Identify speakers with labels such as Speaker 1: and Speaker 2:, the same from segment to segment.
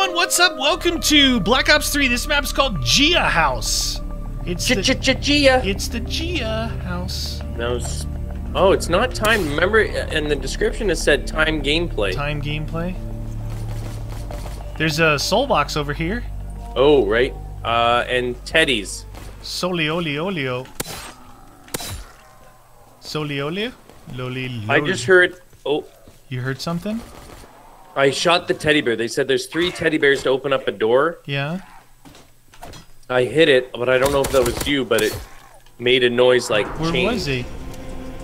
Speaker 1: everyone, what's up? Welcome to Black Ops 3. This map's called Jia House. It's the,
Speaker 2: Ch-ch-ch-Gia.
Speaker 1: it's the Jia House.
Speaker 2: Those. Oh, it's not time. Remember, in the description it said time gameplay.
Speaker 1: Time gameplay. There's a soul box over here.
Speaker 2: Oh, right. Uh, and Teddy's.
Speaker 1: Solioliolio. Soliolio? Loli.
Speaker 2: I just heard. Oh,
Speaker 1: You heard something?
Speaker 2: I shot the teddy bear. They said there's three teddy bears to open up a door.
Speaker 1: Yeah.
Speaker 2: I hit it, but I don't know if that was you. But it made a noise like
Speaker 1: Where
Speaker 2: change.
Speaker 1: was he?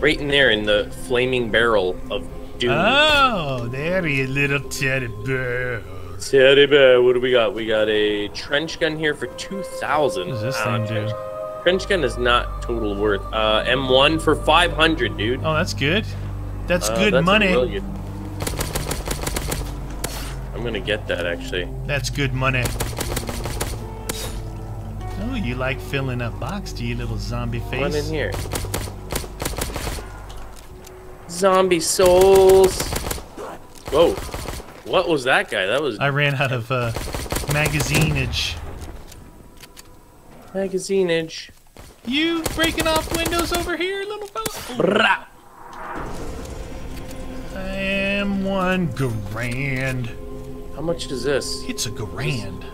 Speaker 2: Right in there, in the flaming barrel of doom.
Speaker 1: Oh, there he is, little teddy bear.
Speaker 2: Teddy bear. What do we got? We got a trench gun here for two thousand.
Speaker 1: What does this thing do?
Speaker 2: Trench gun is not total worth. Uh, M1 for 500, dude.
Speaker 1: Oh, that's good. That's
Speaker 2: Uh,
Speaker 1: good
Speaker 2: that's a
Speaker 1: money.
Speaker 2: Really good- I'm gonna get that actually.
Speaker 1: That's good money. Oh, you like filling up box, do you, little zombie face?
Speaker 2: One in here. Zombie souls. Whoa. What was that guy? That was
Speaker 1: I ran out of uh, magazineage.
Speaker 2: magazineage.
Speaker 1: You breaking off windows over here, little fella? I am one grand.
Speaker 2: How much is this?
Speaker 1: It's a grand.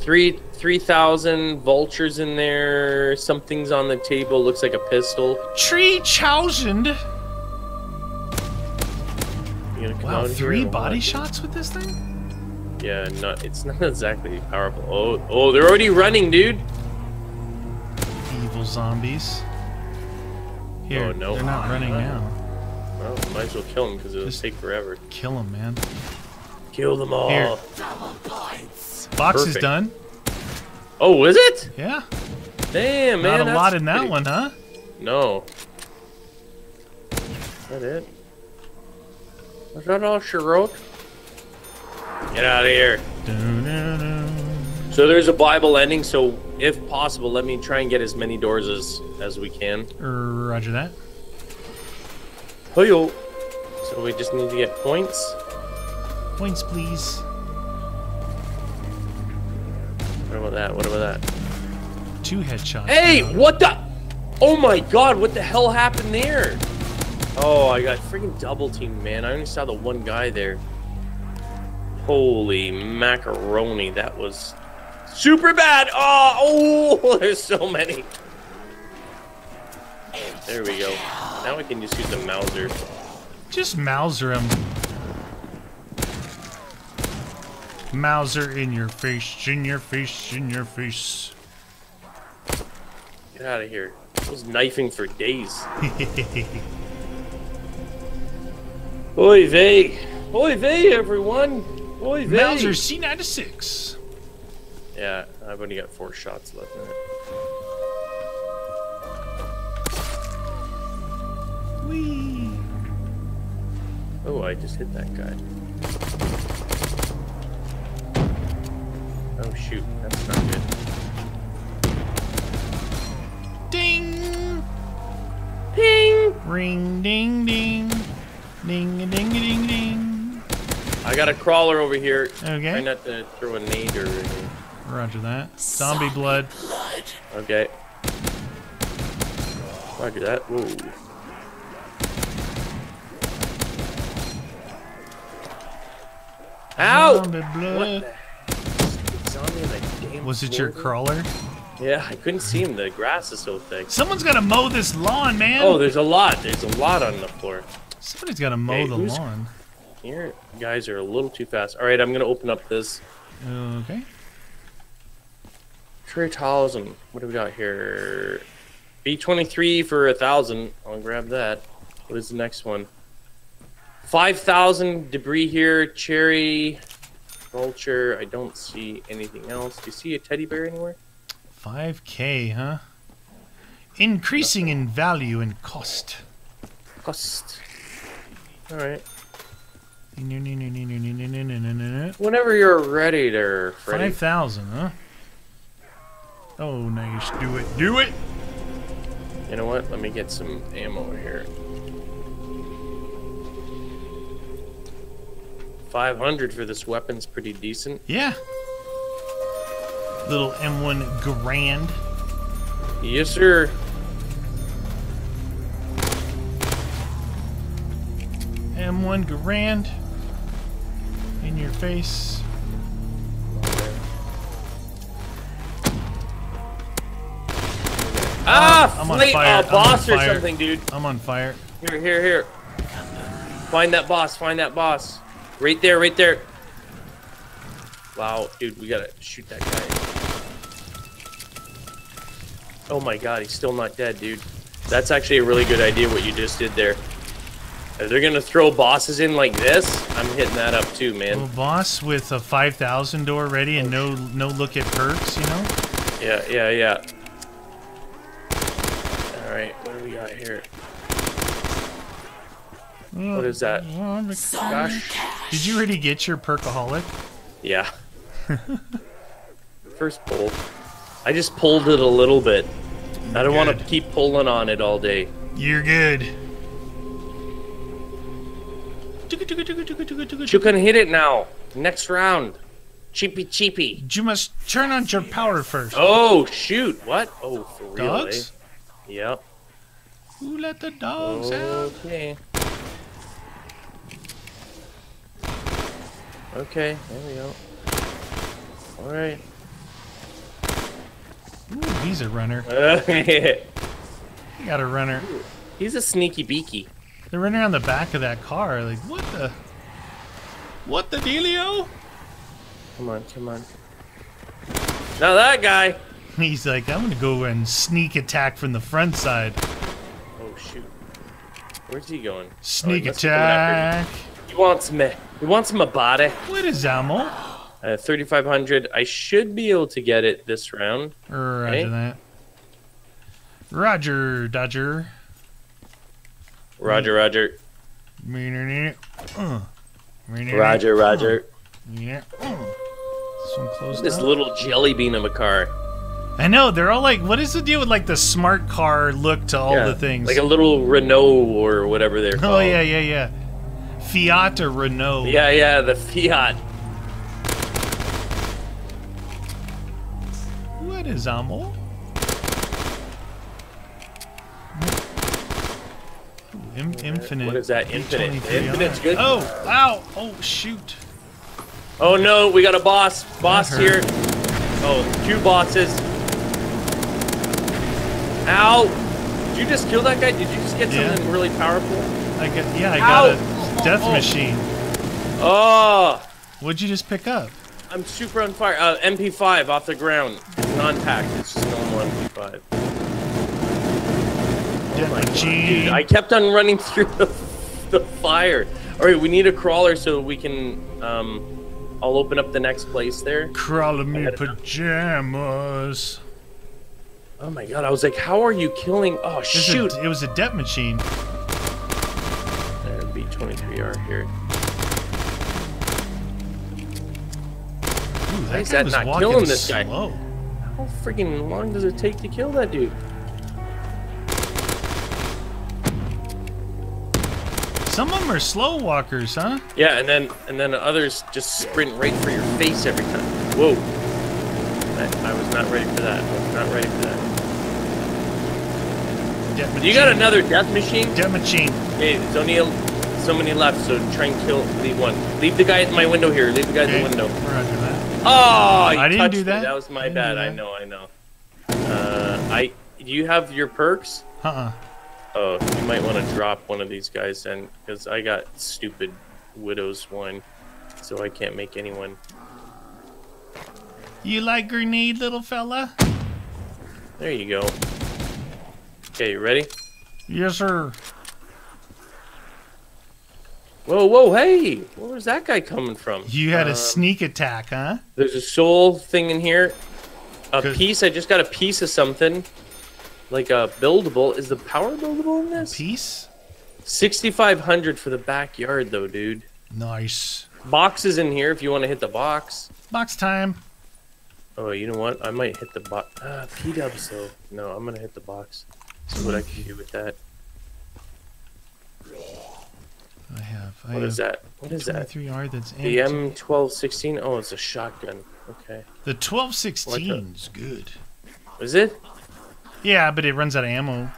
Speaker 2: Three three thousand vultures in there. Something's on the table. Looks like a pistol.
Speaker 1: Tree thousand.
Speaker 2: You gonna come
Speaker 1: Wow, three body
Speaker 2: what?
Speaker 1: shots with this thing?
Speaker 2: Yeah, not. It's not exactly powerful. Oh, oh, they're already running, dude.
Speaker 1: Evil zombies. Here,
Speaker 2: Oh, no.
Speaker 1: they're not running now.
Speaker 2: Well, might as well kill them because it'll
Speaker 1: Just-
Speaker 2: take forever.
Speaker 1: Kill them, man.
Speaker 2: Kill them all.
Speaker 1: Here. Box is done.
Speaker 2: Oh, is it?
Speaker 1: Yeah.
Speaker 2: Damn, man.
Speaker 1: Not a lot in that
Speaker 2: pretty-
Speaker 1: one, huh?
Speaker 2: No. Is that it? Was that all she wrote? Get out of here.
Speaker 1: Doo-doo-doo.
Speaker 2: So there's a Bible ending, so if possible, let me try and get as many doors as, as we can.
Speaker 1: Roger that.
Speaker 2: Hoyo. So we just need to get points.
Speaker 1: Points, please.
Speaker 2: What about that? What about that?
Speaker 1: Two headshots.
Speaker 2: Hey, what the? Oh my god, what the hell happened there? Oh, I got freaking double teamed, man. I only saw the one guy there. Holy macaroni, that was super bad. Oh, oh, there's so many. There we go. Now I can just use the Mauser.
Speaker 1: Just Mauser him. Mauser in your face, in your face, in your face.
Speaker 2: Get out of here. I was knifing for days. Oy vey. Oy vey, everyone. Oy vey.
Speaker 1: Mauser C96.
Speaker 2: Yeah, I've only got four shots left in it.
Speaker 1: Whee.
Speaker 2: Oh, I just hit that guy. Oh shoot, that's not good.
Speaker 1: Ding.
Speaker 2: Ping!
Speaker 1: Ring, ding, ding. Ding, a ding, a ding, ding.
Speaker 2: I got a crawler over here. Okay. Try
Speaker 1: Okay.
Speaker 2: not to throw a nade or anything.
Speaker 1: Roger that. Zombie blood.
Speaker 2: Okay. Roger that. Whoa. Ow!
Speaker 1: Zombie
Speaker 2: What
Speaker 1: blood.
Speaker 2: the? Zombie in the damn
Speaker 1: Was it your crawler?
Speaker 2: Yeah, I couldn't see him. The grass is so thick.
Speaker 1: Someone's gotta mow this lawn, man.
Speaker 2: Oh, there's a lot. There's a lot on the floor.
Speaker 1: Somebody's gotta mow
Speaker 2: Hey,
Speaker 1: the lawn.
Speaker 2: Here, guys are a little too fast. All right, I'm gonna open up this
Speaker 1: Okay.
Speaker 2: three thousand. What do we got here? B23 for a thousand. I'll grab that. What is the next one? Five thousand debris here. Cherry, vulture. I don't see anything else. Do you see a teddy bear anywhere?
Speaker 1: 5k, huh? Increasing in value and cost.
Speaker 2: Cost. All right. Whenever you're ready, there, Freddy.
Speaker 1: huh? Oh, nice. Do it. Do it!
Speaker 2: You know what? Let me get some ammo here. 500 for this weapon's pretty decent.
Speaker 1: Yeah. Little M1 Garand.
Speaker 2: Yes, sir.
Speaker 1: M1 Garand. In your face.
Speaker 2: Ah,
Speaker 1: I'm on fire.
Speaker 2: uh,
Speaker 1: I'm on
Speaker 2: boss or
Speaker 1: fire.
Speaker 2: something, dude.
Speaker 1: I'm on fire.
Speaker 2: Here, here, here. Find that boss. Find that boss. Right there, right there. Wow, dude, we gotta shoot that guy. Oh my god, he's still not dead, dude. That's actually a really good idea what you just did there. If they're gonna throw bosses in like this, I'm hitting that up too, man.
Speaker 1: Well, boss with a 5,000 door ready and no no look at perks, you know?
Speaker 2: Yeah, yeah, yeah. Alright, what do we got here? What is that? Gosh.
Speaker 1: Did you already get your perkaholic?
Speaker 2: Yeah. First pull. I just pulled it a little bit. I don't want to keep pulling on it all day.
Speaker 1: You're good.
Speaker 2: You can hit it now. Next round. Cheapy cheapy.
Speaker 1: You must turn on your power first.
Speaker 2: Oh shoot! What? Oh, for real?
Speaker 1: Dogs?
Speaker 2: Eh? Yep.
Speaker 1: Who let the dogs out?
Speaker 2: Okay. There we go. All right.
Speaker 1: Ooh, he's a runner. You got a runner.
Speaker 2: He's a sneaky beaky.
Speaker 1: They're running around the back of that car. Like, what the? What the dealio?
Speaker 2: Come on, come on. Now that guy.
Speaker 1: He's like, I'm gonna go and sneak attack from the front side.
Speaker 2: Oh shoot. Where's he going?
Speaker 1: Sneak
Speaker 2: Oh, he must be coming after
Speaker 1: attack.
Speaker 2: He wants me. He wants my body.
Speaker 1: What is ammo?
Speaker 2: Uh, 3,500. I should be able to get it this round.
Speaker 1: Roger
Speaker 2: Hey?
Speaker 1: that. Roger, Dodger.
Speaker 2: Roger, Roger.
Speaker 1: Uh.
Speaker 2: Roger, Roger.
Speaker 1: Yeah. Uh. This closed
Speaker 2: This
Speaker 1: up.
Speaker 2: little jelly bean of a car.
Speaker 1: I know they're all like, what is the deal with like the smart car look to all
Speaker 2: Yeah,
Speaker 1: the things?
Speaker 2: Like a little Renault or whatever they're called.
Speaker 1: oh yeah, yeah, yeah. Fiat or Renault.
Speaker 2: Yeah, yeah, the Fiat.
Speaker 1: What is ammo? In- infinite.
Speaker 2: What is that? Infinite.
Speaker 1: B23R.
Speaker 2: Infinite's good.
Speaker 1: Oh, wow. Oh, shoot.
Speaker 2: Oh no, we got a boss. Boss here. Oh, two bosses. Ow! Did you just kill that guy? Did you just get
Speaker 1: Yeah.
Speaker 2: something really powerful?
Speaker 1: I got, yeah, I
Speaker 2: Ow!
Speaker 1: got a death
Speaker 2: Oh.
Speaker 1: machine.
Speaker 2: Oh!
Speaker 1: What'd you just pick up?
Speaker 2: I'm super on fire. Uh, MP5 off the ground. Non-packed. It's just normal MP5.
Speaker 1: Death machine.
Speaker 2: Oh Dude, I kept on running through the, the fire. All right, we need a crawler so we can. Um, I'll open up the next place there.
Speaker 1: Crawler me pajamas.
Speaker 2: Oh my god! I was like, how are you killing? Oh shoot!
Speaker 1: A, it was a death machine.
Speaker 2: B23R here.
Speaker 1: Ooh,
Speaker 2: Why is that not killing this guy? How freaking long does it take to kill that dude?
Speaker 1: Some of them are slow walkers, huh?
Speaker 2: Yeah, and then and then others just sprint right for your face every time. Whoa! I, I was not ready for that. I was not ready for that.
Speaker 1: Death machine.
Speaker 2: You got another death machine?
Speaker 1: death machine.
Speaker 2: Hey, there's only a, so many left, so try and kill. Leave one. Leave the guy at my window here. Leave the guy at the window.
Speaker 1: Roger that.
Speaker 2: Oh,
Speaker 1: I didn't do
Speaker 2: me.
Speaker 1: that.
Speaker 2: That was my
Speaker 1: didn't
Speaker 2: bad. I know. I know. Uh, I. Do you have your perks?
Speaker 1: Uh-uh.
Speaker 2: Oh, you might want to drop one of these guys then, because I got stupid widow's wine, so I can't make anyone.
Speaker 1: You like grenade, little fella?
Speaker 2: There you go. Okay, you ready?
Speaker 1: Yes, sir.
Speaker 2: Whoa, whoa, hey! Where was that guy coming from?
Speaker 1: You had a
Speaker 2: Uh,
Speaker 1: sneak attack, huh?
Speaker 2: There's a soul thing in here. A
Speaker 1: Good.
Speaker 2: piece. I just got a piece of something. Like a buildable. Is the power buildable in this?
Speaker 1: piece?
Speaker 2: 6,500 for the backyard, though, dude.
Speaker 1: Nice.
Speaker 2: Boxes in here if you want to hit the box.
Speaker 1: Box time.
Speaker 2: Oh, you know what? I might hit the box. Ah, P-dubs, though. No, I'm going to hit the box. See what I can do with that.
Speaker 1: I
Speaker 2: What
Speaker 1: have
Speaker 2: that? What is that?
Speaker 1: 23R that's
Speaker 2: The
Speaker 1: empty.
Speaker 2: M1216? Oh, it's a shotgun. Okay.
Speaker 1: The 1216 is good.
Speaker 2: Is it?
Speaker 1: Yeah, but it runs out of ammo.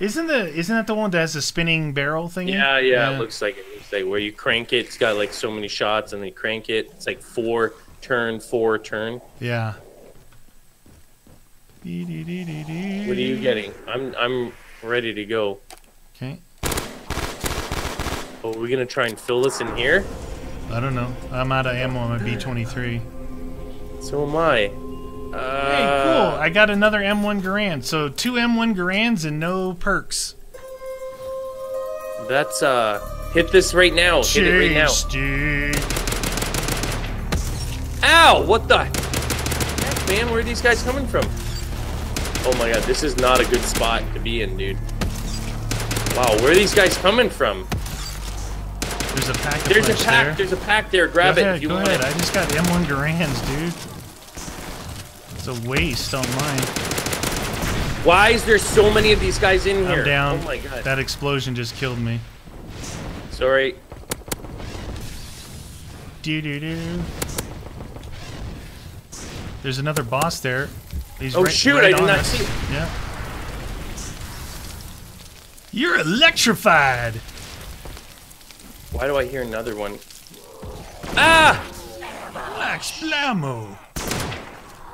Speaker 1: Isn't the isn't that the one that has the spinning barrel thing?
Speaker 2: Yeah, yeah, it looks like it. It's like where you crank it, it's got like so many shots, and then you crank it. It's like four turn, four turn.
Speaker 1: Yeah.
Speaker 2: What are you getting? I'm I'm ready to go.
Speaker 1: Okay.
Speaker 2: Oh, are we gonna try and fill this in here?
Speaker 1: I don't know. I'm out of ammo on my B23.
Speaker 2: So am I. Uh,
Speaker 1: Hey, cool. I got another M1 Garand. So two M1 Garands and no perks.
Speaker 2: That's uh, hit this right now. Hit it right now.
Speaker 1: Tasty.
Speaker 2: Ow! What the heck, man? Where are these guys coming from? Oh my god, this is not a good spot to be in, dude. Wow, where are these guys coming from?
Speaker 1: There's a pack
Speaker 2: There's a pack.
Speaker 1: there.
Speaker 2: There's a pack there. Grab
Speaker 1: go
Speaker 2: it
Speaker 1: ahead,
Speaker 2: if you
Speaker 1: go
Speaker 2: want
Speaker 1: ahead.
Speaker 2: it.
Speaker 1: I just got M1 Garands, dude. It's a waste on mine.
Speaker 2: Why is there so many of these guys in here?
Speaker 1: I'm down.
Speaker 2: Oh my god.
Speaker 1: That explosion just killed me.
Speaker 2: Sorry.
Speaker 1: Do do do. There's another boss there. He's
Speaker 2: Oh
Speaker 1: right,
Speaker 2: shoot!
Speaker 1: right
Speaker 2: I did not
Speaker 1: us.
Speaker 2: see.
Speaker 1: Yeah. You're electrified.
Speaker 2: Why do I hear another one? Ah!
Speaker 1: Black Splamo.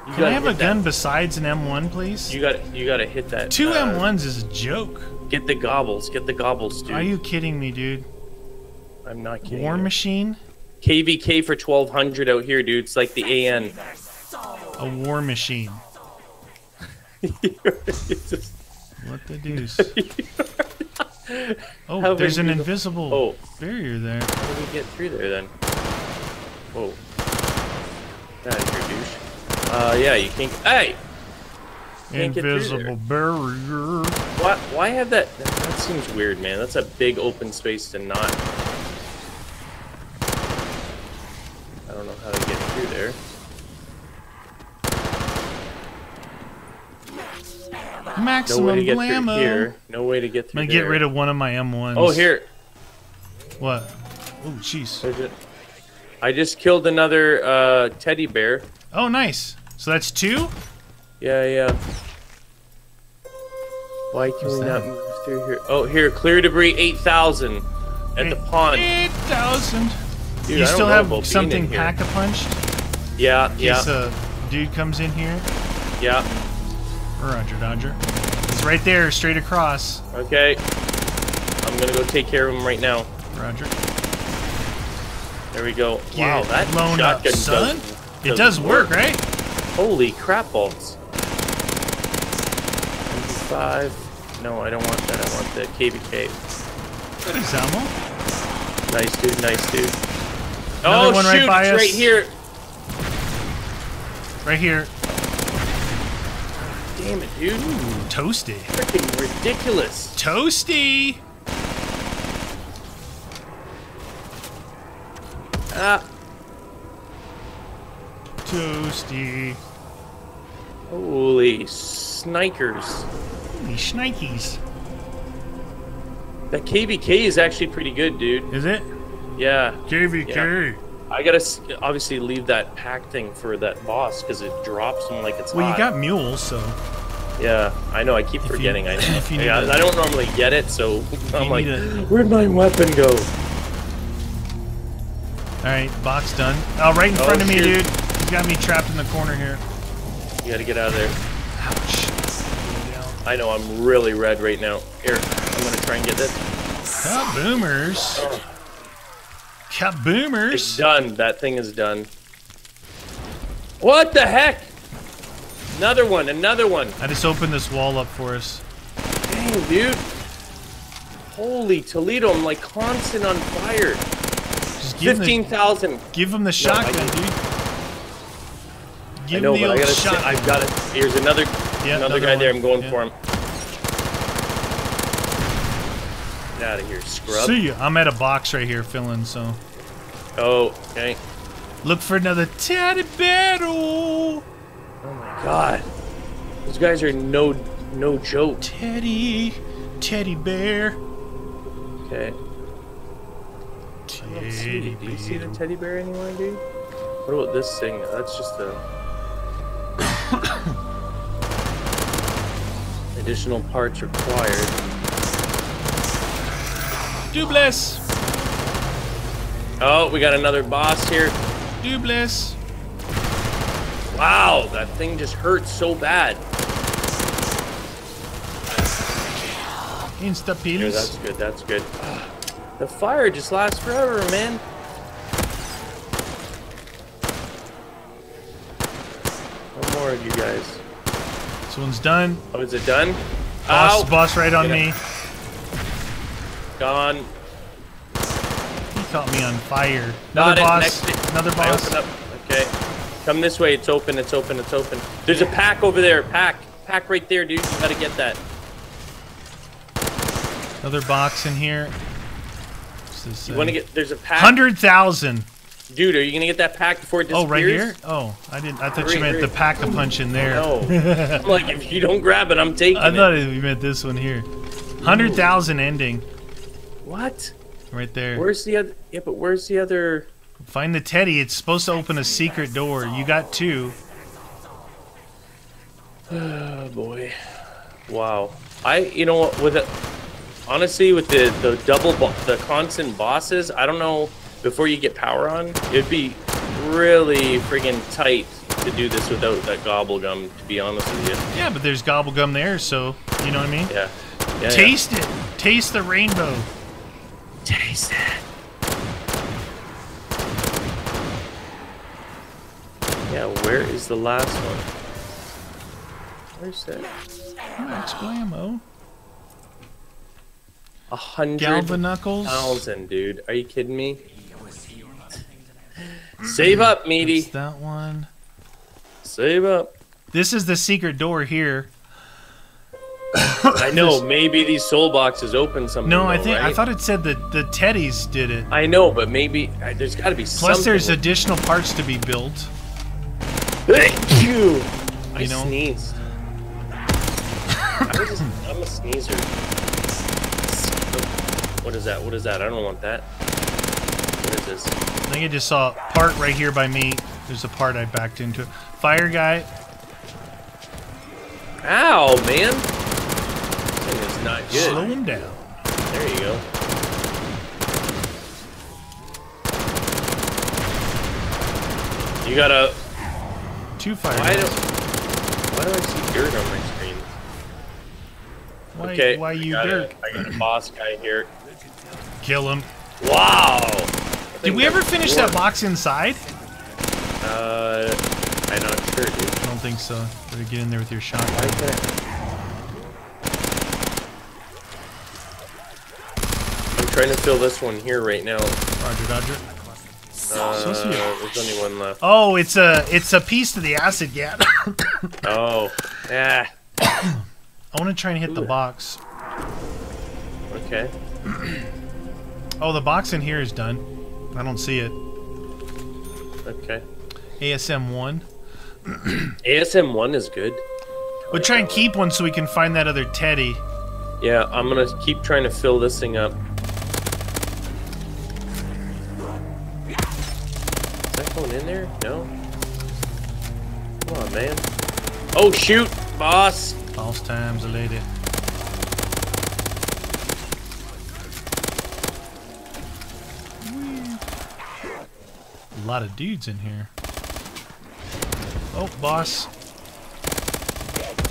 Speaker 2: You
Speaker 1: Can I have a
Speaker 2: hit
Speaker 1: gun besides an M1, please?
Speaker 2: You got. You got to hit that.
Speaker 1: Two
Speaker 2: uh,
Speaker 1: M1s is a joke.
Speaker 2: Get the gobbles. Get the gobbles, dude.
Speaker 1: Are you kidding me, dude?
Speaker 2: I'm not kidding.
Speaker 1: War
Speaker 2: you.
Speaker 1: machine?
Speaker 2: KVK for 1200 out here, dude. It's like the AN.
Speaker 1: A war machine.
Speaker 2: It's just-
Speaker 1: What the deuce? Oh,
Speaker 2: How
Speaker 1: there's an invisible
Speaker 2: Oh.
Speaker 1: barrier there.
Speaker 2: How do we get through there then? Whoa. That is your douche. Uh, yeah, you can't. Hey! Can't
Speaker 1: Invisible barrier.
Speaker 2: Why, why have that? That seems weird, man. That's a big open space to not. I don't know how to get through there. No way to get
Speaker 1: blammo.
Speaker 2: through here. No way to get
Speaker 1: I'm gonna get
Speaker 2: there.
Speaker 1: rid of one of my M1s.
Speaker 2: Oh, here.
Speaker 1: What? Oh, jeez.
Speaker 2: I just killed another uh, teddy bear.
Speaker 1: Oh, nice. So that's two?
Speaker 2: Yeah, yeah. Why can
Speaker 1: What's
Speaker 2: we
Speaker 1: that?
Speaker 2: not move through here? Oh, here, clear debris 8,000 at the pond.
Speaker 1: 8,000.
Speaker 2: Dude,
Speaker 1: you
Speaker 2: I
Speaker 1: still have something
Speaker 2: in
Speaker 1: pack a punched?
Speaker 2: Yeah, yeah,
Speaker 1: case a dude comes in here?
Speaker 2: yeah.
Speaker 1: Roger, Dodger. It's right there, straight across.
Speaker 2: Okay. I'm gonna go take care of him right now.
Speaker 1: Roger.
Speaker 2: There we go.
Speaker 1: Get
Speaker 2: wow, that
Speaker 1: up,
Speaker 2: shotgun
Speaker 1: son.
Speaker 2: does,
Speaker 1: It does work, right?
Speaker 2: Holy crap balls. 25. No, I don't want that. I want the KBK.
Speaker 1: That is ammo.
Speaker 2: Nice dude, nice dude.
Speaker 1: Another
Speaker 2: oh
Speaker 1: one right
Speaker 2: shoot,
Speaker 1: by
Speaker 2: it's
Speaker 1: us.
Speaker 2: right here.
Speaker 1: Right here.
Speaker 2: Damn it, dude.
Speaker 1: Ooh, Toasty.
Speaker 2: Freaking ridiculous.
Speaker 1: Toasty!
Speaker 2: Ah,
Speaker 1: Toasty.
Speaker 2: holy snikers.
Speaker 1: Holy shnikes.
Speaker 2: That KVK is actually pretty good, dude.
Speaker 1: Is it?
Speaker 2: Yeah.
Speaker 1: KVK.
Speaker 2: I gotta obviously leave that pack thing for that boss because it drops them like it's
Speaker 1: Well, you got mules, so.
Speaker 2: Yeah, I know. I keep
Speaker 1: you-
Speaker 2: forgetting. I know.
Speaker 1: if you
Speaker 2: Yeah, I don't normally get it, so I'm like,
Speaker 1: a-
Speaker 2: where'd my weapon go?
Speaker 1: Alright, box done. Oh, right in
Speaker 2: Oh,
Speaker 1: front of me, dude. He's got me trapped in the corner here.
Speaker 2: You gotta get out of there.
Speaker 1: Ouch.
Speaker 2: I know. I'm really red right now. Here, I'm gonna try and get this.
Speaker 1: Kaboomers.
Speaker 2: Oh, it's
Speaker 1: Kaboomers.
Speaker 2: done. That thing is done. What the heck? Another one. Another one.
Speaker 1: I just opened this wall up for us.
Speaker 2: Dang, dude. Holy Toledo! I'm like constant on fire.
Speaker 1: Just give him the,
Speaker 2: thousand.
Speaker 1: give him the
Speaker 2: I
Speaker 1: shotgun,
Speaker 2: did.
Speaker 1: dude.
Speaker 2: I
Speaker 1: Give
Speaker 2: know,
Speaker 1: him the
Speaker 2: but I gotta.
Speaker 1: shotgun.
Speaker 2: I've got it. Here's another.
Speaker 1: Yeah,
Speaker 2: another, guy there. I'm going
Speaker 1: Yeah.
Speaker 2: for him. Get out of here, scrub.
Speaker 1: See ya. I'm at a box right here filling, so.
Speaker 2: Oh, okay.
Speaker 1: Look for another teddy battle.
Speaker 2: God. Those guys are no no joke.
Speaker 1: Teddy. Teddy bear.
Speaker 2: Okay. I don't see
Speaker 1: Teddy.
Speaker 2: Do you see the teddy bear anywhere, dude? What about this thing? That's just a additional parts required.
Speaker 1: Dubless!
Speaker 2: Oh, we got another boss here.
Speaker 1: Dubless!
Speaker 2: Wow, that thing just hurts so bad.
Speaker 1: Insta pills.
Speaker 2: that's good. That's good. The fire just lasts forever, man. One more of you guys.
Speaker 1: This one's done.
Speaker 2: Oh, is it done?
Speaker 1: Boss,
Speaker 2: Ow!
Speaker 1: boss right on me.
Speaker 2: Gone.
Speaker 1: He caught me on fire. Another boss. Another boss.
Speaker 2: Open up. Okay. Come this way. It's open. It's open. It's open. There's a pack over there. Pack. Pack right there, dude. You gotta get that.
Speaker 1: Another box in here. What's this?
Speaker 2: You wanna get? There's a pack.
Speaker 1: Hundred thousand.
Speaker 2: Dude, are you gonna get that pack before it disappears?
Speaker 1: Oh, right here. Oh, I didn't. I thought you meant the pack a punch in there.
Speaker 2: No. I'm like, if you don't grab it, I'm taking it.
Speaker 1: I
Speaker 2: it.
Speaker 1: thought you meant this one here. Hundred thousand ending
Speaker 2: What?
Speaker 1: right there.
Speaker 2: Where's the other? Yeah, but where's the other?
Speaker 1: Find the teddy. It's supposed to open a secret door. You got two.
Speaker 2: Oh boy. Wow. I, you know what? With it, honestly, with the the double bo- the constant bosses, I don't know. Before you get power on, it'd be really friggin' tight to do this without that gobble gum. To be honest with you.
Speaker 1: Yeah, but there's gobble gum there, so you know what I mean.
Speaker 2: Yeah. yeah yeah.
Speaker 1: Taste it. Taste the rainbow.
Speaker 2: Taste it. Yeah, where is the last one? Where's that?
Speaker 1: Max Blammo.
Speaker 2: A hundred thousand, dude. Are you kidding me? Save up, meaty.
Speaker 1: It's that one.
Speaker 2: Save up.
Speaker 1: This is the secret door here.
Speaker 2: I know. Maybe these soul boxes open something.
Speaker 1: No, I
Speaker 2: though,
Speaker 1: think I thought it said that the teddies did it.
Speaker 2: I know, but maybe uh, there's got to be something.
Speaker 1: Plus, there's additional parts to be built.
Speaker 2: Thank you. I
Speaker 1: You know?
Speaker 2: sneezed. I was just, I'm a sneezer. What is that? What is that? I don't want that. What is this?
Speaker 1: I think I just saw a part right here by me. There's a part I backed into. Fire guy.
Speaker 2: Ow, man! This thing is not good.
Speaker 1: Slow him down.
Speaker 2: There you go. You gotta.
Speaker 1: Two fire
Speaker 2: Why don't? Why do I see dirt on my screen?
Speaker 1: Why,
Speaker 2: Okay.
Speaker 1: why
Speaker 2: I
Speaker 1: you
Speaker 2: got
Speaker 1: dirt?
Speaker 2: I got a boss guy here.
Speaker 1: Kill him.
Speaker 2: Wow.
Speaker 1: Did we ever finish that box inside?
Speaker 2: Uh, I'm not sure, dude.
Speaker 1: I don't think so. Better get in there with your shotgun.
Speaker 2: I'm trying to fill this one here right now.
Speaker 1: Roger, Roger.
Speaker 2: Uh,
Speaker 1: Supposed to be-
Speaker 2: there's only one left.
Speaker 1: Oh, it's a it's a piece to the acid gat.
Speaker 2: Oh, yeah.
Speaker 1: I want to try and hit the box.
Speaker 2: Okay.
Speaker 1: Oh, the box in here is done. I don't see it.
Speaker 2: Okay.
Speaker 1: ASM one.
Speaker 2: ASM one is good.
Speaker 1: We'll try and keep one so we can find that other Teddy.
Speaker 2: Yeah, I'm gonna keep trying to fill this thing up. No. Come on, man. Oh shoot, boss.
Speaker 1: Boss times, a lady. A lot of dudes in here. Oh, boss.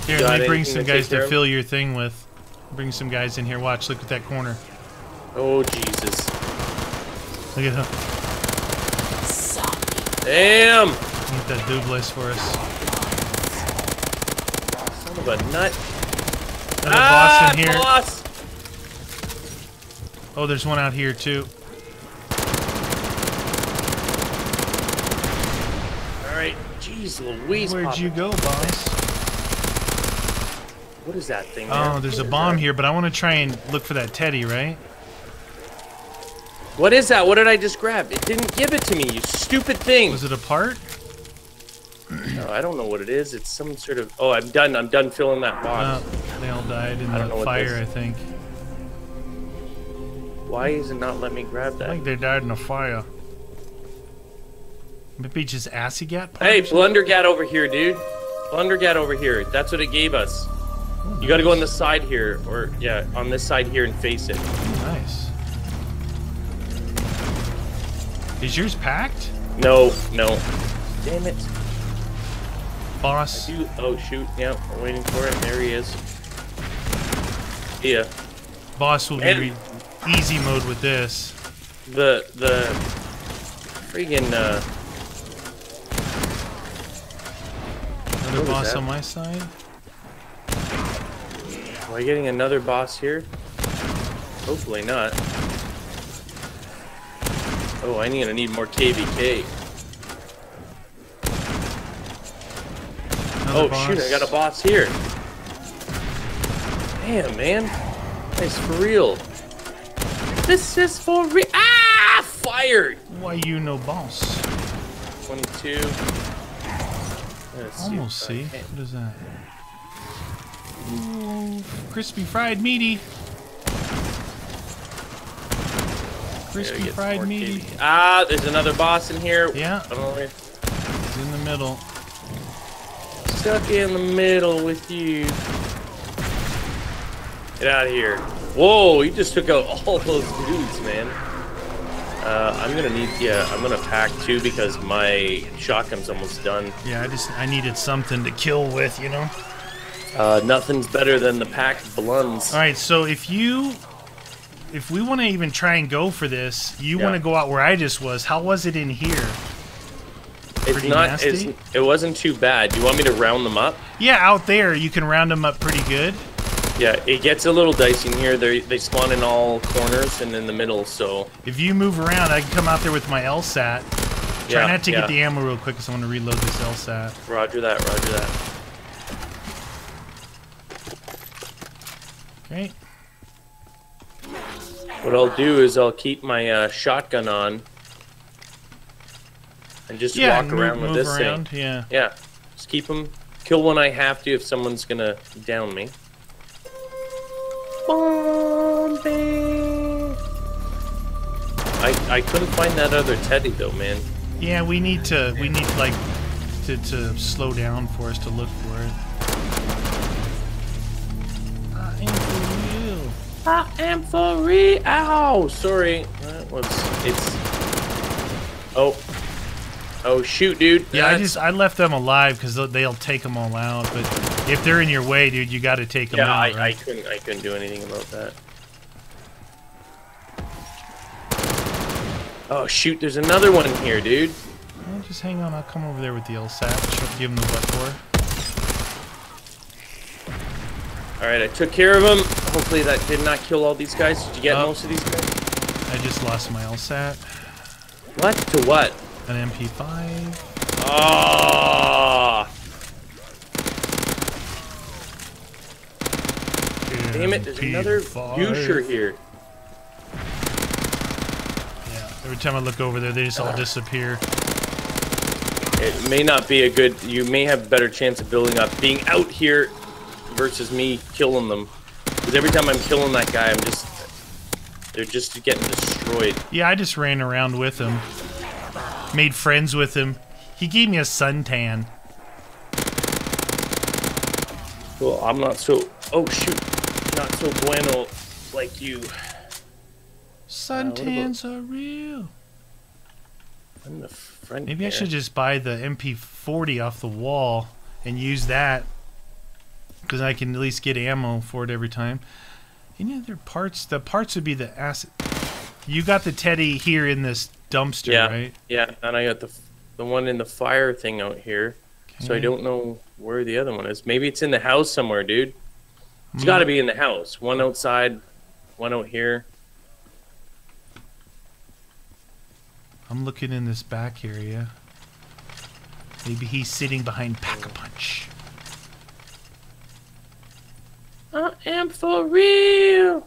Speaker 1: Here, let me bring some
Speaker 2: to
Speaker 1: guys to fill your thing with. Bring some guys in here. Watch, look at that corner.
Speaker 2: Oh Jesus.
Speaker 1: Look at that.
Speaker 2: Damn.
Speaker 1: Need that doubles for us.
Speaker 2: Son of a nut.
Speaker 1: Another
Speaker 2: ah,
Speaker 1: boss in here.
Speaker 2: boss.
Speaker 1: Oh, there's one out here too.
Speaker 2: All right. Jeez Louise.
Speaker 1: Where'd
Speaker 2: Papa.
Speaker 1: you go, boss?
Speaker 2: What is that thing?
Speaker 1: Oh,
Speaker 2: there?
Speaker 1: there's a bomb
Speaker 2: that?
Speaker 1: here, but I want to try and look for that Teddy, right?
Speaker 2: What is that? What did I just grab? It didn't give it to me. You stupid thing.
Speaker 1: Was it a part?
Speaker 2: No, I don't know what it is. It's some sort of. Oh, I'm done. I'm done filling that
Speaker 1: Uh,
Speaker 2: box.
Speaker 1: they all died in
Speaker 2: I don't know
Speaker 1: the fire, I think.
Speaker 2: Why is it not letting me grab that?
Speaker 1: I think they died in a fire. Maybe just acid gat.
Speaker 2: Hey. Blundergat over here, dude. Blundergat over here. That's what it gave us. You gotta go on the side here, or yeah, on this side here and face it.
Speaker 1: Nice. Is yours packed?
Speaker 2: No, no. Damn it.
Speaker 1: Boss.
Speaker 2: You, oh shoot, yeah, I'm waiting for it. There he is. Yeah.
Speaker 1: Boss will be
Speaker 2: And-
Speaker 1: re- easy mode with this.
Speaker 2: The the freaking, uh
Speaker 1: Another
Speaker 2: What
Speaker 1: boss on my side.
Speaker 2: am I getting another boss here? Hopefully not. Oh, I need I need more KVK.
Speaker 1: Another
Speaker 2: Oh
Speaker 1: boss.
Speaker 2: shoot, I got a boss here. Damn man. Nice for real. This is for real. Ah! Fired!
Speaker 1: Why you no boss?
Speaker 2: 22. Let's
Speaker 1: Almost see. What is that? Ooh, crispy fried meaty.
Speaker 2: Gotta
Speaker 1: Crispy fried meaty.
Speaker 2: Ah, there's another boss in here.
Speaker 1: Yeah.
Speaker 2: I don't know where.
Speaker 1: It's in the middle.
Speaker 2: Stuck in the middle with you. Get out of here. Whoa, he just took out all those dudes, man. Uh, I'm gonna need, yeah, I'm gonna pack two because my shotgun's almost done.
Speaker 1: Yeah, I just I needed something to kill with, you know.
Speaker 2: Uh, nothing's better than the packed blunts.
Speaker 1: All right, so if you if we want to even try and go for this, you
Speaker 2: Yeah.
Speaker 1: want to go out where I just was. How was it in here?
Speaker 2: It's
Speaker 1: pretty
Speaker 2: not,
Speaker 1: nasty?
Speaker 2: it's, it wasn't too bad. Do you want me to round them up?
Speaker 1: Yeah, out there you can round them up pretty good.
Speaker 2: Yeah, it gets a little dicey in here. They they spawn in all corners and in the middle, so
Speaker 1: If you move around, I can come out there with my LSAT. Try
Speaker 2: yeah.
Speaker 1: not to
Speaker 2: yeah.
Speaker 1: get the ammo real quick because I want to reload this LSAT.
Speaker 2: Roger that, roger that.
Speaker 1: Okay.
Speaker 2: What I'll do is I'll keep my uh, shotgun on and just
Speaker 1: Yeah,
Speaker 2: walk
Speaker 1: move,
Speaker 2: around with
Speaker 1: move
Speaker 2: this
Speaker 1: around.
Speaker 2: thing.
Speaker 1: Yeah.
Speaker 2: Yeah, just keep them. Kill when I have to if someone's gonna down me. Bombay. I I couldn't find that other teddy though, man.
Speaker 1: Yeah, we need to we need like to, to slow down for us to look for it. I am for real.
Speaker 2: Ow! Sorry, that was it's. Oh. Oh shoot, dude.
Speaker 1: Yeah, I just I left them alive because they'll, they'll take them all out. But if they're in your way, dude, you got to take them
Speaker 2: Yeah,
Speaker 1: out.
Speaker 2: I, I
Speaker 1: right?
Speaker 2: couldn't. I couldn't do anything about that. Oh shoot! There's another one in here, dude.
Speaker 1: Well, just hang on. I'll come over there with the LSAT. Show- Give them the butt for.
Speaker 2: All right, I took care of him. Hopefully that did not kill all these guys. Did you get most of these guys?
Speaker 1: I just lost my LSAT.
Speaker 2: What to what?
Speaker 1: An MP5.
Speaker 2: Ah! Damn it! There's another
Speaker 1: MP5.
Speaker 2: Busher here.
Speaker 1: Yeah. Every time I look over there, they just all disappear.
Speaker 2: It may not be a good. You may have a better chance of building up being out here versus me killing them. Because every time I'm killing that guy, I'm just. They're just getting destroyed.
Speaker 1: Yeah, I just ran around with him. Made friends with him. He gave me a suntan.
Speaker 2: Well, I'm not so. Oh shoot! Not so bueno like you.
Speaker 1: Uh, Suntans are real.
Speaker 2: I'm the friend.
Speaker 1: Maybe I should just buy the MP40 off the wall and use that. Because I can at least get ammo for it every time. Any other parts? The parts would be the acid. You got the teddy here in this dumpster,
Speaker 2: Yeah.
Speaker 1: right?
Speaker 2: Yeah, and I got the the one in the fire thing out here. So I don't know where the other one is. Maybe it's in the house somewhere, dude. It's got to
Speaker 1: hmm.
Speaker 2: be in the house. One outside, one out here.
Speaker 1: I'm looking in this back area. Maybe he's sitting behind Pack a Punch.
Speaker 2: I am for real.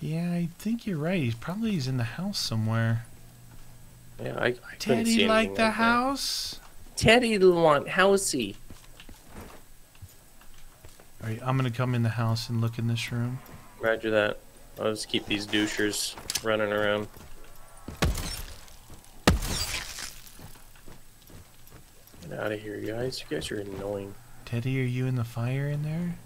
Speaker 1: Yeah, I think you're right. He's probably he's in the house somewhere.
Speaker 2: Yeah, I, I
Speaker 1: Teddy like the
Speaker 2: that.
Speaker 1: house.
Speaker 2: Teddy want housey.
Speaker 1: All right, I'm gonna come in the house and look in this room.
Speaker 2: Roger that. I'll just keep these douchers running around. Get out of here, guys. You guys are annoying.
Speaker 1: Teddy, are you in the fire in there?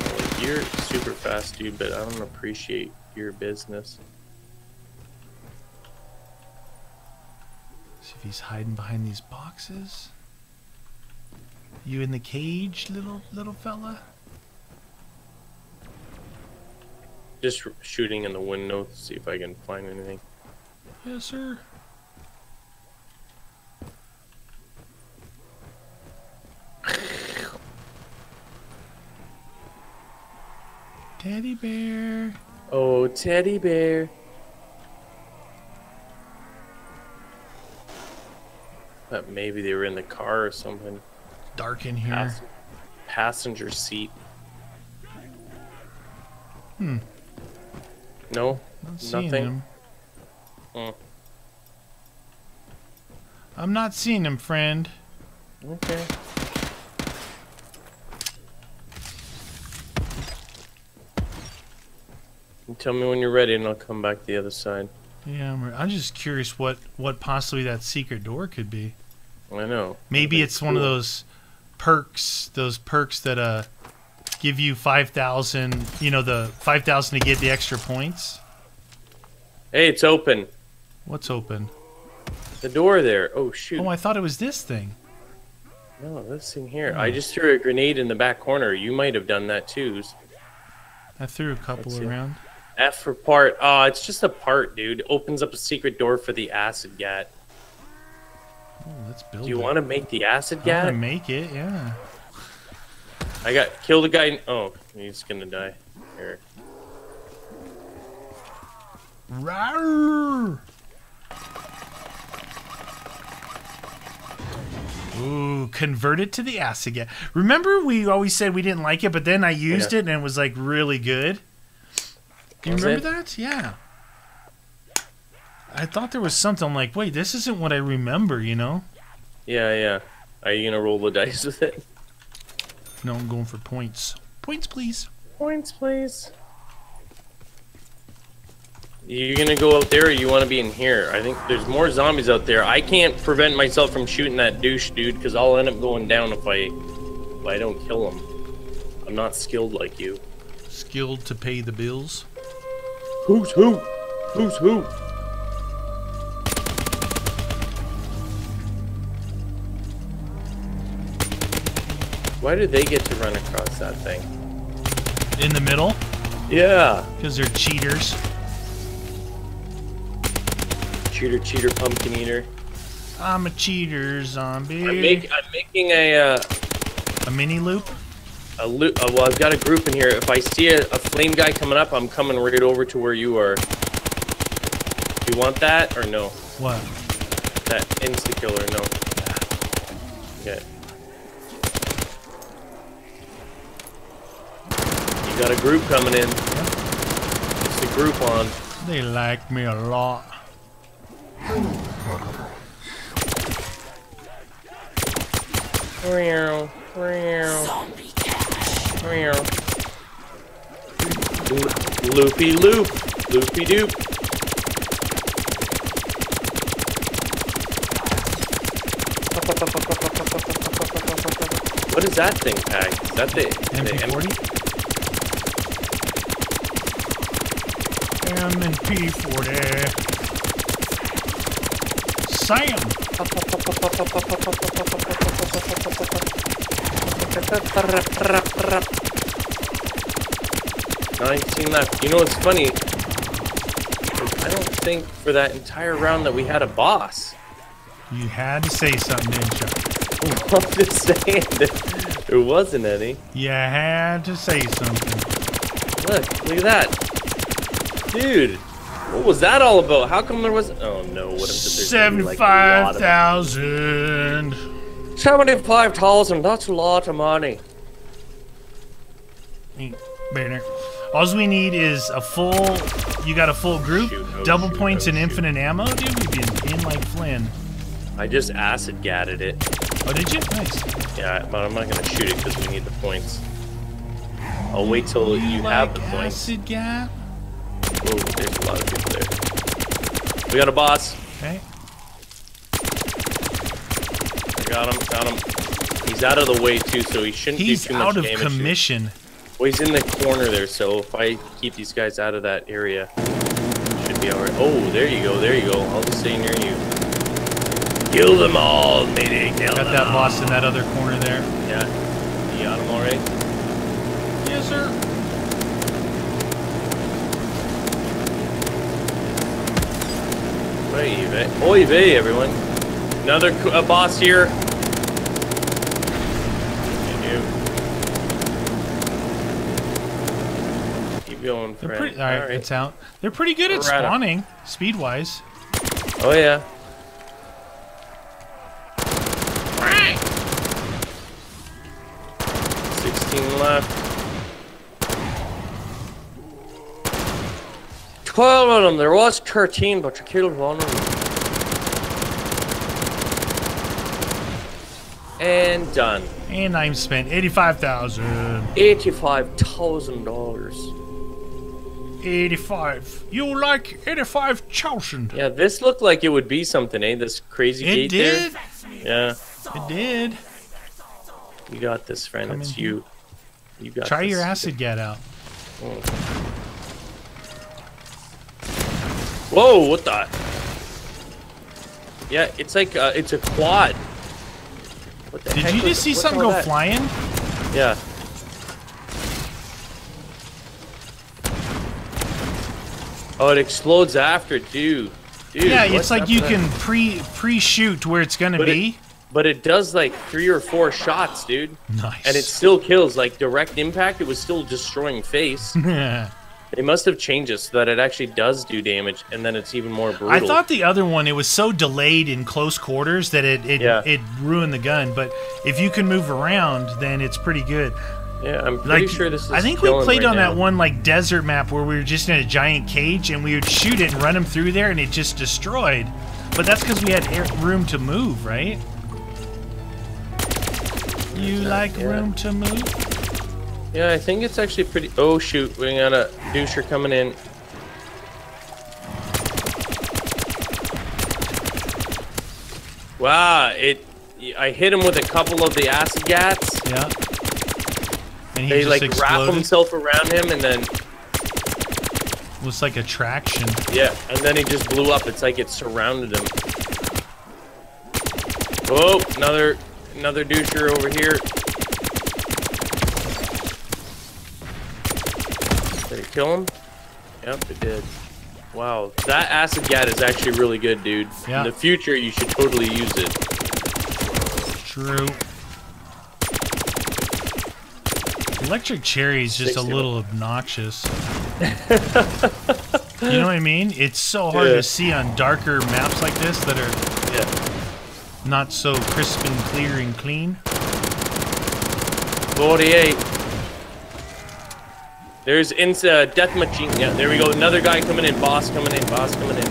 Speaker 2: Well, you're super fast, dude, but I don't appreciate your business.
Speaker 1: See if he's hiding behind these boxes. You in the cage, little little fella?
Speaker 2: Just shooting in the window, to see if I can find anything.
Speaker 1: Yes, sir. Teddy bear.
Speaker 2: Oh, teddy bear. Thought maybe they were in the car or something.
Speaker 1: Dark in here.
Speaker 2: Pass- passenger seat.
Speaker 1: Hmm.
Speaker 2: No?
Speaker 1: Not seeing
Speaker 2: Nothing?
Speaker 1: him.
Speaker 2: Hmm.
Speaker 1: I'm not seeing him, friend.
Speaker 2: Okay. Tell me when you're ready and I'll come back the other side.
Speaker 1: Yeah, I'm, I'm just curious what what possibly that secret door could be.
Speaker 2: I know.
Speaker 1: Maybe it's one of those perks, those perks that uh give you 5000, you know, the 5000 to get the extra points.
Speaker 2: Hey, it's open.
Speaker 1: What's open?
Speaker 2: The door there. Oh shoot.
Speaker 1: Oh, I thought it was this thing.
Speaker 2: No, this thing here.
Speaker 1: Hmm.
Speaker 2: I just threw a grenade in the back corner. You might have done that too.
Speaker 1: I threw a couple around.
Speaker 2: F for part. Oh, it's just a part, dude. Opens up a secret door for the acid gat.
Speaker 1: Oh, let's build
Speaker 2: Do you want to make the acid
Speaker 1: I
Speaker 2: gat?
Speaker 1: make it, yeah.
Speaker 2: I got kill the guy. Oh, he's gonna die. Here.
Speaker 1: Rawr! Ooh, convert it to the acid gat. Remember we always said we didn't like it, but then I used
Speaker 2: Yeah.
Speaker 1: it and it was like really good. Do you
Speaker 2: Was
Speaker 1: remember
Speaker 2: it?
Speaker 1: that? Yeah. I thought there was something I'm like, wait, this isn't what I remember, you know?
Speaker 2: Yeah, yeah. Are you gonna roll the dice with it?
Speaker 1: No, I'm going for points. Points, please.
Speaker 2: Points, please. You gonna go out there, or you want to be in here? I think there's more zombies out there. I can't prevent myself from shooting that douche dude because I'll end up going down if I if I don't kill him. I'm not skilled like you.
Speaker 1: Skilled to pay the bills.
Speaker 2: Who's who? Who's who? Why do they get to run across that thing?
Speaker 1: In the middle,
Speaker 2: Yeah.
Speaker 1: because they're cheaters.
Speaker 2: Cheater, cheater, pumpkin eater.
Speaker 1: I'm a cheater zombie.
Speaker 2: I'm, make, I'm making a uh,
Speaker 1: a mini loop.
Speaker 2: A loop. Uh, well, I've got a group in here. If I see a, a flame guy coming up, I'm coming right over to where you are. You want that or no?
Speaker 1: What?
Speaker 2: That insta killer, no. Okay. You got a group coming in. It's the group on.
Speaker 1: They like me a lot.
Speaker 2: Meow, meow. Meow. Lo- Loopy loop. Loopy doop. What is that thing, Pag? Is that the, the M-
Speaker 1: MP40? M and P40. Sam!
Speaker 2: Nineteen left. You know what's funny? I don't think for that entire round that we had a boss.
Speaker 1: You had to say something, didn't you?
Speaker 2: I'm just saying that there wasn't any.
Speaker 1: You had to say something.
Speaker 2: Look, look at that. Dude, what was that all about? How come there wasn't... Oh no, what if there's gonna be, like, a lot of-
Speaker 1: 75,000.
Speaker 2: 75,000, that's a lot of money.
Speaker 1: Ain't Banner. All we need is a full. You got a full group,
Speaker 2: Shoot, oh,
Speaker 1: double
Speaker 2: shoot,
Speaker 1: points
Speaker 2: oh,
Speaker 1: and
Speaker 2: shoot.
Speaker 1: infinite ammo, dude. We'd be in, in like Flynn.
Speaker 2: I just acid gatted it.
Speaker 1: Oh, did you? Nice.
Speaker 2: Yeah, but I'm not gonna shoot it because we need the points. I'll wait till you,
Speaker 1: like
Speaker 2: have the points.
Speaker 1: acid gat?
Speaker 2: Oh, there's a lot of people there. We got a boss.
Speaker 1: Okay.
Speaker 2: I got him. Got him. He's out of the way too, so he shouldn't
Speaker 1: He's
Speaker 2: do too much damage.
Speaker 1: He's out of commission.
Speaker 2: Well, he's in the corner there, so if I keep these guys out of that area, should be alright. Oh, there you go. There you go. I'll just stay near you. Kill them all, matey. Kill
Speaker 1: Got that
Speaker 2: all.
Speaker 1: boss in that other corner there.
Speaker 2: Yeah. You got him alright?
Speaker 1: Yes, sir.
Speaker 2: Oy vey. Oy vey, everyone. Another boss here. Keep going,
Speaker 1: They're
Speaker 2: friend.
Speaker 1: pretty. All right, it's out. They're pretty good at
Speaker 2: We're at
Speaker 1: spawning, speed wise.
Speaker 2: Oh yeah. Sixteen left. Twelve of them. There was thirteen, but you killed one of them. And done.
Speaker 1: And I'm spent eighty-five thousand.
Speaker 2: Eighty-five thousand dollars.
Speaker 1: Eighty-five. You like eighty-five thousand?
Speaker 2: Yeah, this looked like it would be something, eh? This crazy
Speaker 1: It
Speaker 2: gate
Speaker 1: did.
Speaker 2: there. Yeah,
Speaker 1: It did.
Speaker 2: you got this, friend.
Speaker 1: Come
Speaker 2: it's
Speaker 1: in
Speaker 2: you. You got
Speaker 1: Try
Speaker 2: this.
Speaker 1: your acid gat out.
Speaker 2: Whoa, what the? Yeah, it's like uh, it's a quad. What the
Speaker 1: Did
Speaker 2: heck
Speaker 1: you
Speaker 2: was-
Speaker 1: just see something go
Speaker 2: that?
Speaker 1: flying?
Speaker 2: Yeah. Oh, it explodes after, dude. Dude,
Speaker 1: yeah, it's like you can
Speaker 2: that?
Speaker 1: pre pre-shoot where it's gonna
Speaker 2: But it-
Speaker 1: be.
Speaker 2: But it does like three or four shots, dude.
Speaker 1: nice.
Speaker 2: And it still kills. Like direct impact, it was still destroying face. they must have changed it so that it actually does do damage, and then it's even more brutal.
Speaker 1: I thought the other one it was so delayed in close quarters that it it,
Speaker 2: Yeah.
Speaker 1: it ruined the gun. But if you can move around, then it's pretty good.
Speaker 2: Yeah, I'm pretty
Speaker 1: Like
Speaker 2: sure this is.
Speaker 1: I think we played
Speaker 2: right
Speaker 1: on
Speaker 2: now.
Speaker 1: that one like desert map where we were just in a giant cage and we would shoot it and run them through there and it just destroyed. But that's because we had air, room to move, right? You like
Speaker 2: Yeah.
Speaker 1: room to move?
Speaker 2: Yeah, I think it's actually pretty. Oh shoot, we got a doucher coming in. Wow, it. I hit him with a couple of the acid gats.
Speaker 1: Yeah. And he
Speaker 2: They
Speaker 1: just
Speaker 2: like wrap himself around him, and then
Speaker 1: It was like attraction.
Speaker 2: yeah, and then he just blew up. It's like it surrounded him. Oh, another another doucher over here. Did it kill him? Yep, it did. Wow, that acid gat is actually really good, dude.
Speaker 1: Yeah.
Speaker 2: In the future, you should totally use it.
Speaker 1: True. Electric cherry is just a little obnoxious. you know what I mean? It's so hard
Speaker 2: Yeah.
Speaker 1: to see on darker maps like this that are
Speaker 2: Yeah.
Speaker 1: not so crisp and clear and clean.
Speaker 2: 48. There's ins uh, death machine. Yeah, there we go. Another guy coming in. Boss coming in. Boss coming in.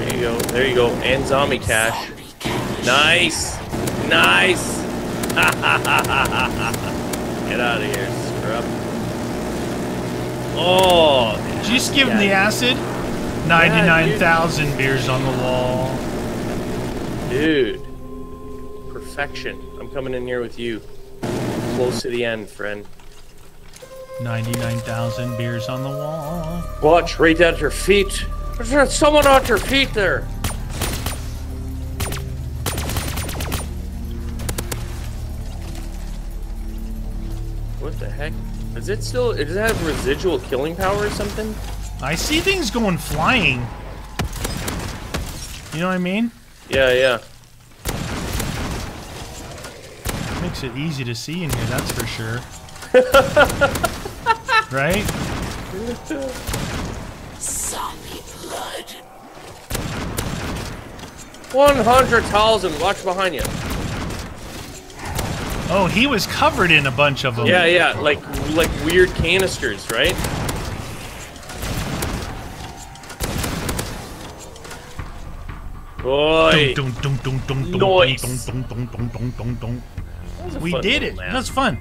Speaker 2: There you go. There you go. And zombie cash. Nice. Nice. Get out of here, scrub. Oh.
Speaker 1: Did you just give him the acid? 99,000 beers on the wall.
Speaker 2: Dude. Perfection. I'm coming in here with you. Close to the end, friend.
Speaker 1: 99,000 beers on the wall.
Speaker 2: Watch right at your feet. There's someone at your feet there. What the heck? Is it still? Does it have residual killing power or something?
Speaker 1: I see things going flying. You know what I mean?
Speaker 2: Yeah, yeah.
Speaker 1: Makes it easy to see in here, that's for sure. right?
Speaker 2: One hundred thousand. Watch behind you.
Speaker 1: Oh, he was covered in a bunch of them.
Speaker 2: Yeah, yeah. Like, like weird canisters, right? Boy.
Speaker 1: Dun, dun, dun, dun, dun,
Speaker 2: Noise.
Speaker 1: dun, dun, dun, dun, dun, dun, dun. We did it.
Speaker 2: map.
Speaker 1: That was fun.